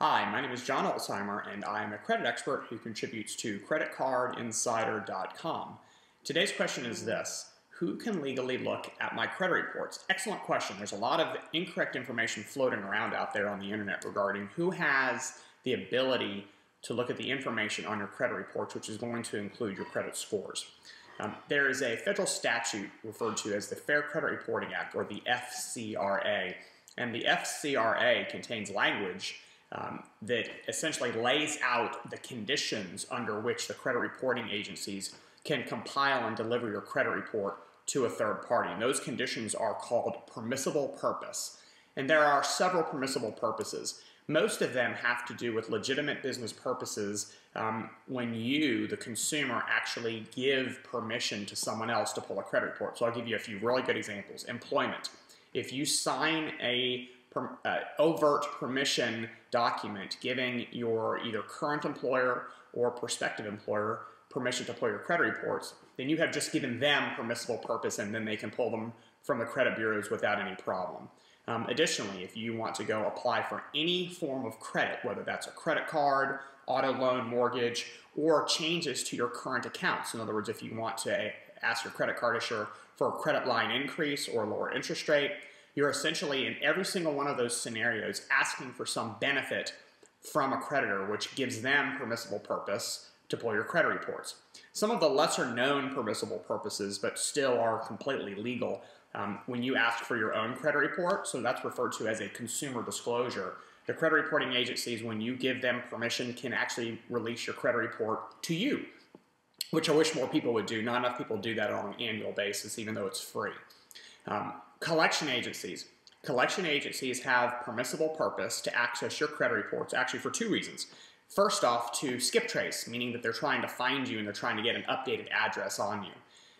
Hi, my name is John Ulzheimer, and I am a credit expert who contributes to CreditCardInsider.com. Today's question is this Who can legally look at my credit reports? Excellent question. There's a lot of incorrect information floating around out there on the internet regarding who has the ability to look at the information on your credit reports, which is going to include your credit scores. Um, there is a federal statute referred to as the Fair Credit Reporting Act, or the FCRA, and the FCRA contains language um, that essentially lays out the conditions under which the credit reporting agencies can compile and deliver your credit report to a third party. And those conditions are called permissible purpose. And there are several permissible purposes. Most of them have to do with legitimate business purposes um, when you, the consumer, actually give permission to someone else to pull a credit report. So I'll give you a few really good examples. Employment. If you sign a uh, overt permission document giving your either current employer or prospective employer permission to pull your credit reports, then you have just given them permissible purpose and then they can pull them from the credit bureaus without any problem. Um, additionally, if you want to go apply for any form of credit, whether that's a credit card, auto loan, mortgage, or changes to your current accounts, in other words, if you want to ask your credit card issuer for a credit line increase or lower interest rate, you're essentially in every single one of those scenarios asking for some benefit from a creditor, which gives them permissible purpose to pull your credit reports. Some of the lesser known permissible purposes, but still are completely legal, um, when you ask for your own credit report, so that's referred to as a consumer disclosure. The credit reporting agencies, when you give them permission, can actually release your credit report to you, which I wish more people would do. Not enough people do that on an annual basis, even though it's free. Um, collection agencies. Collection agencies have permissible purpose to access your credit reports actually for two reasons. First off, to skip trace, meaning that they're trying to find you and they're trying to get an updated address on you.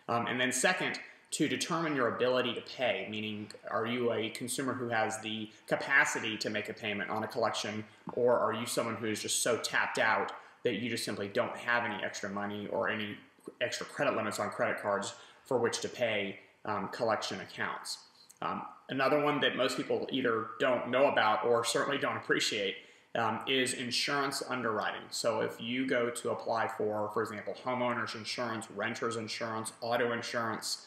Um, and then second, to determine your ability to pay, meaning are you a consumer who has the capacity to make a payment on a collection, or are you someone who is just so tapped out that you just simply don't have any extra money or any extra credit limits on credit cards for which to pay um, collection accounts. Um, another one that most people either don't know about or certainly don't appreciate um, is insurance underwriting. So if you go to apply for, for example, homeowners insurance, renters insurance, auto insurance,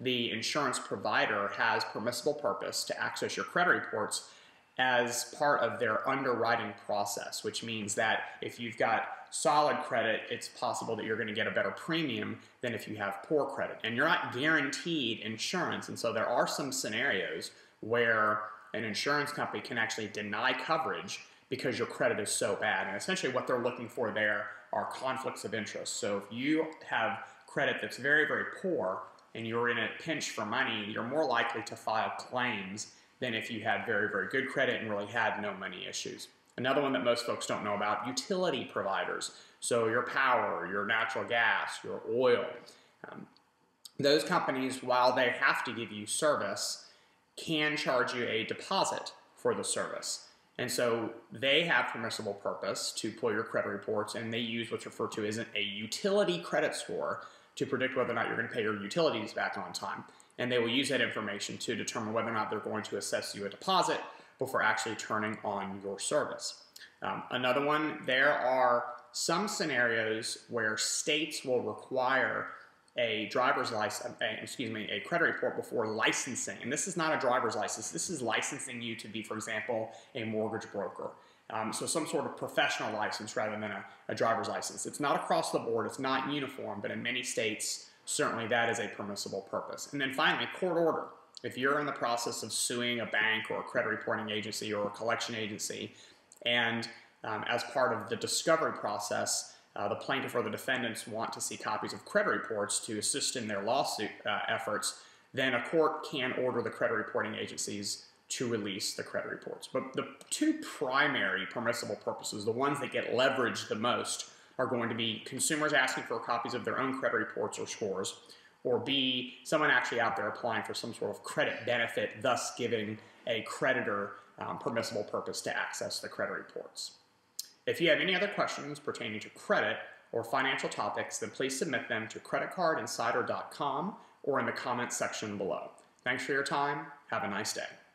the insurance provider has permissible purpose to access your credit reports as part of their underwriting process, which means that if you've got solid credit, it's possible that you're going to get a better premium than if you have poor credit. And you're not guaranteed insurance. And so there are some scenarios where an insurance company can actually deny coverage because your credit is so bad. And essentially what they're looking for there are conflicts of interest. So if you have credit that's very, very poor and you're in a pinch for money, you're more likely to file claims than if you had very, very good credit and really had no money issues. Another one that most folks don't know about, utility providers. So your power, your natural gas, your oil. Um, those companies, while they have to give you service, can charge you a deposit for the service. And so they have permissible purpose to pull your credit reports and they use what's referred to as a utility credit score to predict whether or not you're going to pay your utilities back on time. And they will use that information to determine whether or not they're going to assess you a deposit before actually turning on your service. Um, another one, there are some scenarios where states will require a driver's license, uh, excuse me, a credit report before licensing. And this is not a driver's license. This is licensing you to be, for example, a mortgage broker. Um, so some sort of professional license rather than a, a driver's license. It's not across the board. It's not uniform, but in many states, certainly that is a permissible purpose. And then finally, court order. If you're in the process of suing a bank or a credit reporting agency or a collection agency, and um, as part of the discovery process, uh, the plaintiff or the defendants want to see copies of credit reports to assist in their lawsuit uh, efforts, then a court can order the credit reporting agencies to release the credit reports. But the two primary permissible purposes, the ones that get leveraged the most, are going to be consumers asking for copies of their own credit reports or scores, or B, someone actually out there applying for some sort of credit benefit, thus giving a creditor um, permissible purpose to access the credit reports. If you have any other questions pertaining to credit or financial topics, then please submit them to creditcardinsider.com or in the comments section below. Thanks for your time. Have a nice day.